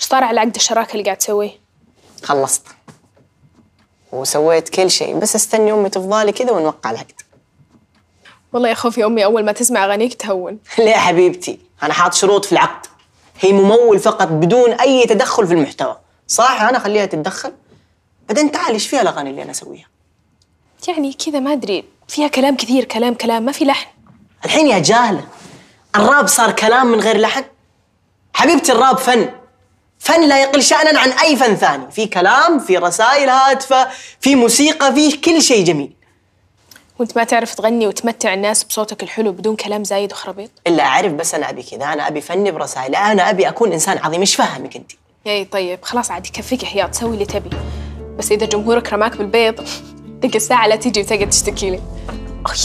إيش طار على عقد الشراكة اللي قاعد تسويه؟ خلصت. وسويت كل شيء بس استني أمي تفضالي كذا ونوقع العقد. والله يا خوفي أمي أول ما تسمع أغانيك تهون. ليه يا حبيبتي؟ أنا حاط شروط في العقد. هي ممول فقط بدون أي تدخل في المحتوى. صح أنا اخليها تتدخل؟ بعدين تعال إيش فيها الأغاني اللي أنا أسويها؟ يعني كذا ما أدري فيها كلام كثير كلام كلام ما في لحن. الحين يا جاهلة الراب صار كلام من غير لحن؟ حبيبتي الراب فن. فن لا يقل شأنا عن أي فن ثاني. في كلام في رسائل هادفة في موسيقى في كل شيء جميل. وانت ما تعرف تغني وتمتع الناس بصوتك الحلو بدون كلام زايد وخرابيط؟ إلا أعرف بس أنا أبي كذا أنا أبي فني برسائل أنا أبي أكون إنسان عظيم. إيش فهمك أنت؟ اي طيب خلاص عاد يكفيك حياة تسوي اللي تبي. بس إذا جمهورك رماك بالبيض دق الساعة لا تيجي وتقعد تشتكي لي. أخي